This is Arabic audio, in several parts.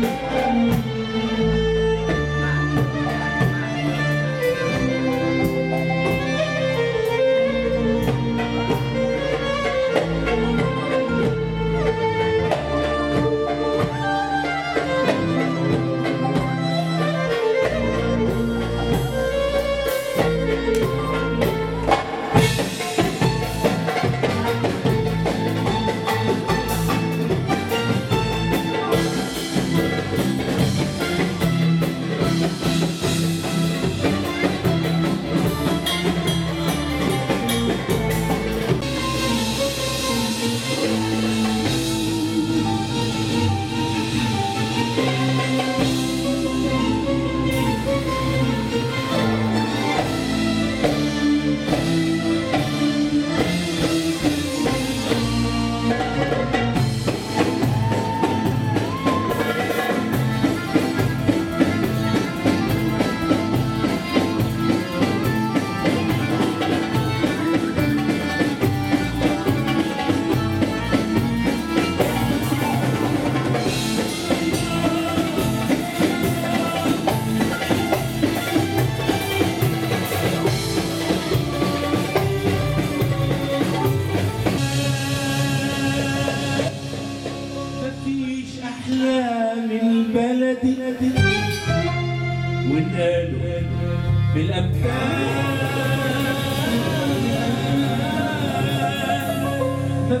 Música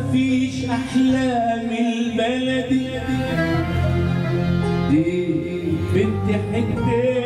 مفيش أحلام البلدي دي بنت حتتنا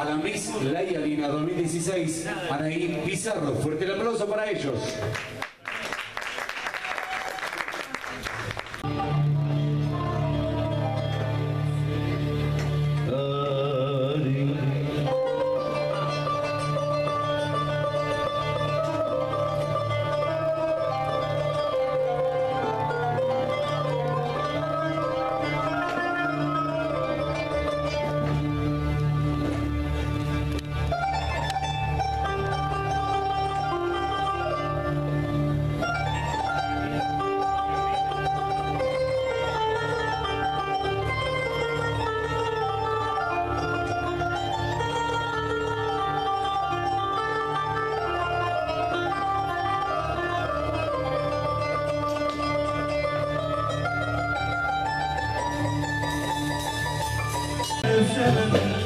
a la Miss Laia Lina 2016, Anaí Pizarro. Fuerte el aplauso para ellos. heaven.